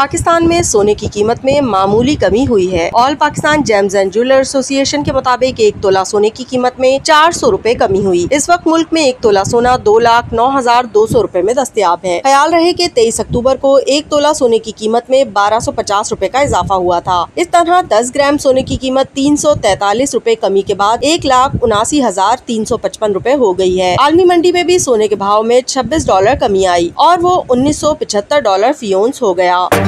पाकिस्तान में सोने की कीमत में मामूली कमी हुई है। All Pakistan gems and jeweller association के मुताबिक एक तोला सोने की कीमत में चार सौ रूपए कमी हुई। इस वक्त मुल्क में एक तोला सोना दो लाख नौ हज़ार दो सौ रूपए में दस्तियाब है। ख्याल रहे की तेईस अक्टूबर को एक तोला सोने की कीमत में बारह सौ पचास रूपए का इजाफा हुआ था। इस तरह दस ग्राम सोने की कीमत तीन सौ तैतालीस रूपए कमी के बाद एक लाख उनासी हज़ार तीन सौ पचपन रूपए हो गई है। आलमी मंडी में भी सोने के भाव में छब्बीस डॉलर कमी आई और वो उन्नीस सौ पिछहत्तर डॉलर फियोन्स हो गया।